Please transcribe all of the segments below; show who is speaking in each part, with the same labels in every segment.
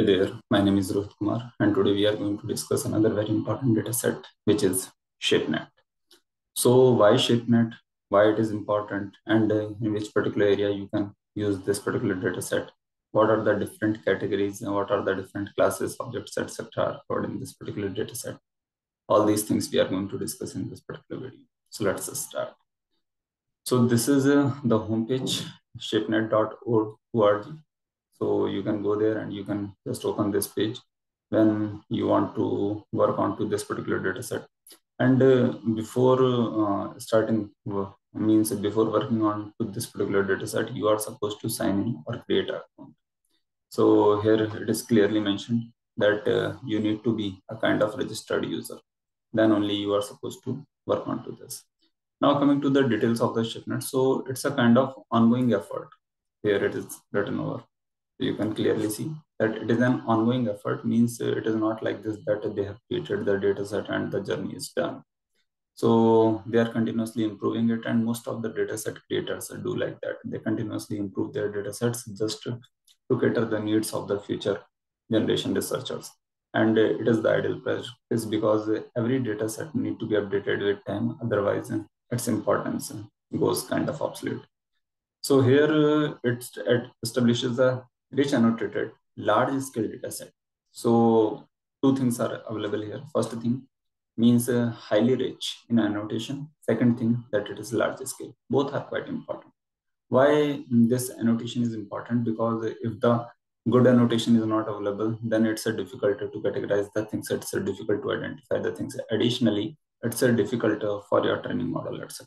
Speaker 1: Hey there, my name is Rohit Kumar, and today we are going to discuss another very important data set, which is ShapeNet. So, why ShapeNet? Why it is important, and uh, in which particular area you can use this particular data set? What are the different categories, and what are the different classes, objects, etc., covered in this particular data set? All these things we are going to discuss in this particular video. So, let's start. So, this is uh, the homepage shapenet.org so you can go there and you can just open this page when you want to work onto this particular data set. And uh, before uh, starting means before working on to this particular data set, you are supposed to sign in or create an account. So here it is clearly mentioned that uh, you need to be a kind of registered user. Then only you are supposed to work onto this. Now coming to the details of the ShapeNet. So it's a kind of ongoing effort. Here it is written over you can clearly see that it is an ongoing effort means uh, it is not like this that they have created the data set and the journey is done. So they are continuously improving it and most of the data set creators do like that. They continuously improve their data sets just to, cater the needs of the future generation researchers. And uh, it is the ideal practice because every data set need to be updated with time otherwise uh, its importance goes kind of obsolete. So here it, it establishes a rich annotated large scale data set. So two things are available here. First thing means uh, highly rich in annotation. Second thing that it is large scale. Both are quite important. Why this annotation is important? Because if the good annotation is not available, then it's a difficult to categorize the things. It's a difficult to identify the things. Additionally, it's a difficult uh, for your training model, etc.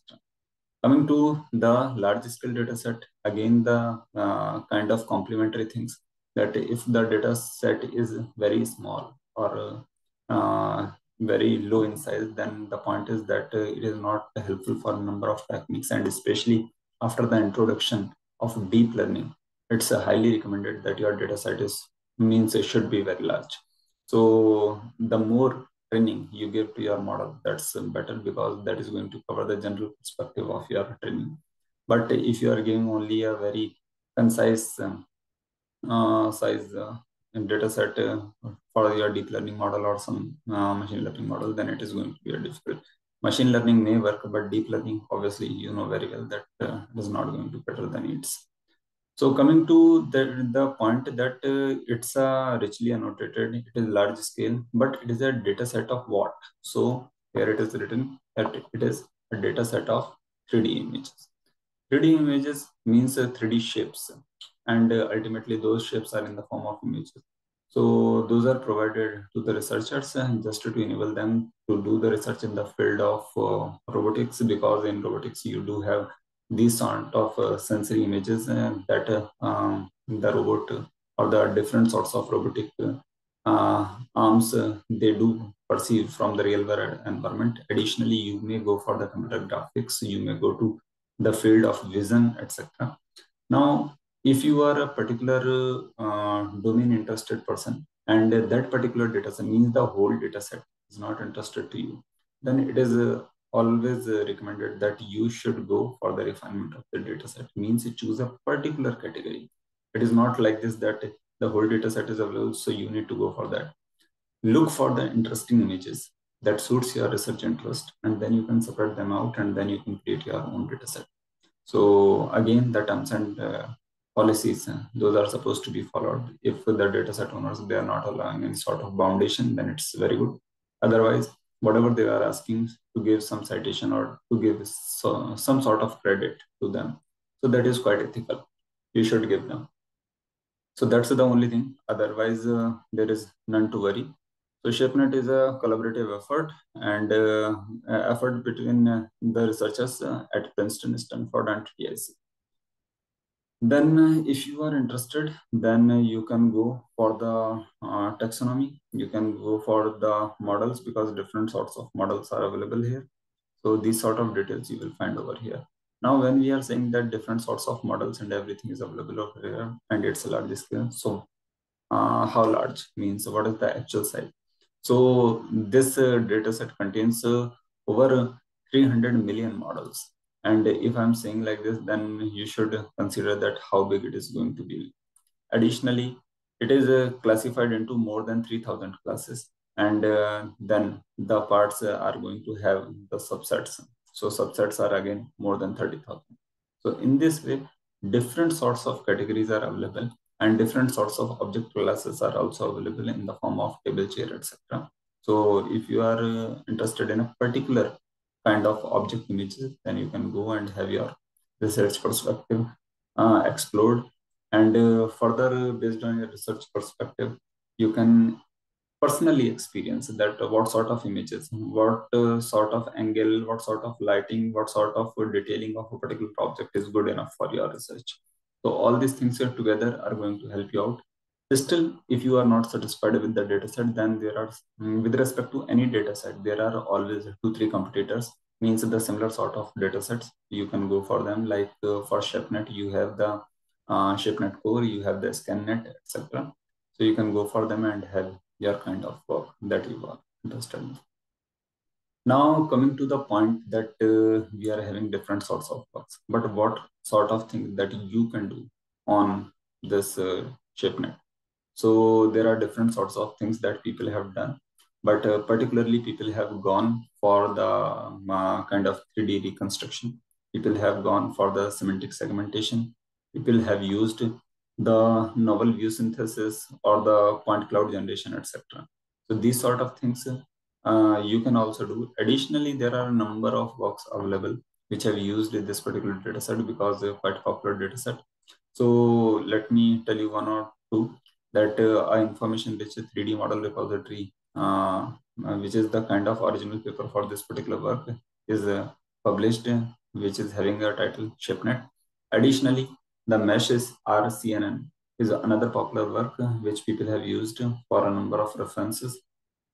Speaker 1: Coming to the large scale data set, again, the uh, kind of complementary things that if the data set is very small or uh, very low in size, then the point is that uh, it is not helpful for a number of techniques and especially after the introduction of deep learning, it's highly recommended that your data set is means it should be very large. So the more training you give to your model that's better because that is going to cover the general perspective of your training. But if you are giving only a very concise uh, size uh, data set uh, for your deep learning model or some uh, machine learning model then it is going to be a difficult. Machine learning may work but deep learning obviously you know very well that uh, is not going to better the needs so coming to the, the point that uh, it's a richly annotated, it is large scale, but it is a data set of what? So here it is written that it is a data set of 3D images. 3D images means uh, 3D shapes and uh, ultimately those shapes are in the form of images. So those are provided to the researchers uh, just to enable them to do the research in the field of uh, robotics because in robotics you do have these sort of uh, sensory images uh, that uh, um, the robot or the different sorts of robotic arms they do perceive from the real world environment. Additionally, you may go for the computer graphics, you may go to the field of vision, etc. Now, if you are a particular uh, domain interested person and that particular data set means the whole data set is not interested to you, then it is uh, always uh, recommended that you should go for the refinement of the data set. Means you choose a particular category. It is not like this that the whole data set is available so you need to go for that. Look for the interesting images that suits your research interest and then you can separate them out and then you can create your own data set. So again the terms and uh, policies uh, those are supposed to be followed. If the data set owners they are not allowing any sort of foundation then it's very good. Otherwise whatever they are asking to give some citation or to give so, some sort of credit to them. So that is quite ethical. You should give them. So that's the only thing. Otherwise, uh, there is none to worry. So ShapeNet is a collaborative effort and uh, effort between uh, the researchers uh, at Princeton, Stanford, and TTIC. Then uh, if you are interested, then uh, you can go for the uh, taxonomy. You can go for the models because different sorts of models are available here. So these sort of details you will find over here. Now, when we are saying that different sorts of models and everything is available over here and it's a large scale. So uh, how large means what is the actual size? So this uh, data set contains uh, over 300 million models and if I'm saying like this, then you should consider that how big it is going to be. Additionally, it is uh, classified into more than 3000 classes. And uh, then the parts uh, are going to have the subsets. So subsets are again more than 30000 so in this way different sorts of categories are available and different sorts of object classes are also available in the form of table chair etc so if you are uh, interested in a particular kind of object images then you can go and have your research perspective uh, explored. And uh, further based on your research perspective you can personally experience that uh, what sort of images what uh, sort of angle what sort of lighting what sort of detailing of a particular object is good enough for your research. So all these things together are going to help you out still if you are not satisfied with the dataset then there are mm, with respect to any dataset there are always two three competitors. Means the similar sort of datasets you can go for them. Like uh, for ShapeNet you have the uh, ShapeNet core you have the ScanNet etc so you can go for them and have your kind of work that you are interested in. Now coming to the point that uh, we are having different sorts of works. But what sort of thing that you can do on this uh, ShapeNet so there are different sorts of things that people have done, but uh, particularly people have gone for the uh, kind of 3D reconstruction. People have gone for the semantic segmentation. People have used the novel view synthesis or the point cloud generation, etc. So these sort of things uh, you can also do. Additionally, there are a number of works available which have used this particular dataset because they're quite popular dataset. So let me tell you one or two that uh, information which rich 3D model repository, uh, which is the kind of original paper for this particular work, is uh, published, which is having a title ShapeNet. Additionally, the meshes RCNN is another popular work which people have used for a number of references.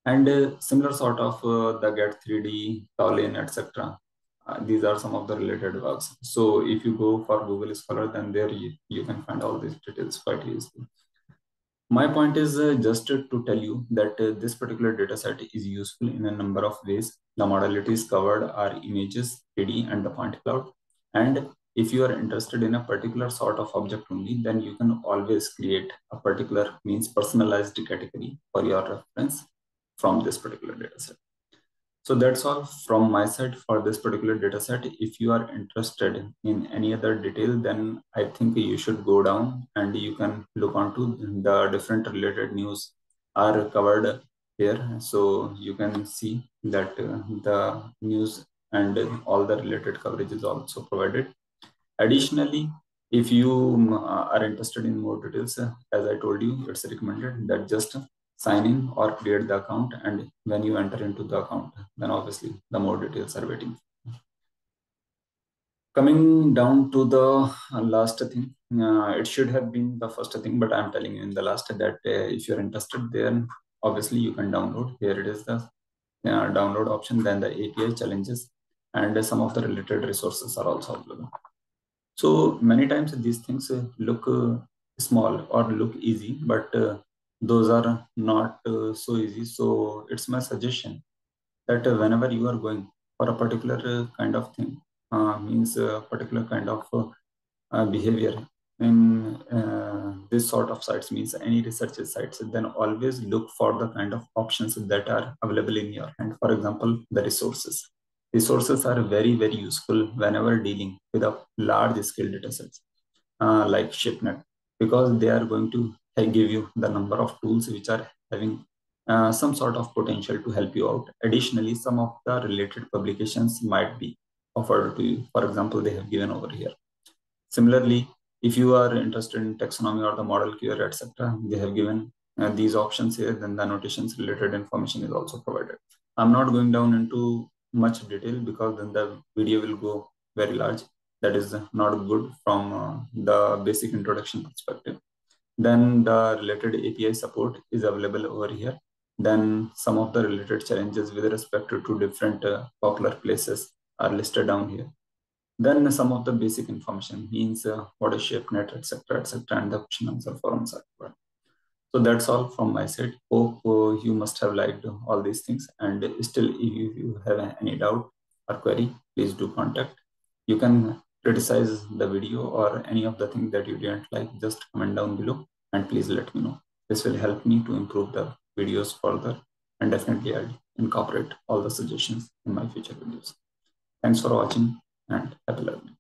Speaker 1: And uh, similar sort of uh, the GET3D, Tallinn, etc. Uh, these are some of the related works. So if you go for Google Scholar, then there you, you can find all these details quite easily. My point is uh, just to tell you that uh, this particular data set is useful in a number of ways. The modalities covered are images, 3D, and the point cloud. And if you are interested in a particular sort of object only, then you can always create a particular means personalized category for your reference from this particular data set. So that's all from my side for this particular data set. If you are interested in any other detail, then I think you should go down and you can look onto the different related news are covered here. So you can see that uh, the news and all the related coverage is also provided. Additionally, if you uh, are interested in more details, uh, as I told you, it's recommended that just sign in or create the account and when you enter into the account then obviously the more details are waiting. Coming down to the last thing uh, it should have been the first thing but i'm telling you in the last that uh, if you're interested then obviously you can download. Here it is the uh, download option then the api challenges and some of the related resources are also available. So many times these things look uh, small or look easy but uh, those are not uh, so easy. So it's my suggestion that uh, whenever you are going for a particular uh, kind of thing uh, means a particular kind of uh, uh, behavior in this sort of sites means any research sites then always look for the kind of options that are available in your hand. For example the resources. Resources are very very useful whenever dealing with a large scale data sets like ShapeNet because they are going to I give you the number of tools which are having uh, some sort of potential to help you out. Additionally, some of the related publications might be offered to you. For example, they have given over here. Similarly, if you are interested in taxonomy or the model query, etc., they have given uh, these options here, then the annotations related information is also provided. I'm not going down into much detail because then the video will go very large. That is not good from uh, the basic introduction perspective. Then the related API support is available over here. Then some of the related challenges with respect to, to different uh, popular places are listed down here. Then some of the basic information means uh, what is ShapeNet, etc., etc., and the question answer forums are covered. So that's all from my side. Hope uh, you must have liked all these things. And still, if you have any doubt or query, please do contact. You can criticize the video or any of the things that you didn't like, just comment down below and please let me know. This will help me to improve the videos further and definitely I'll incorporate all the suggestions in my future videos. Thanks for watching and happy learning.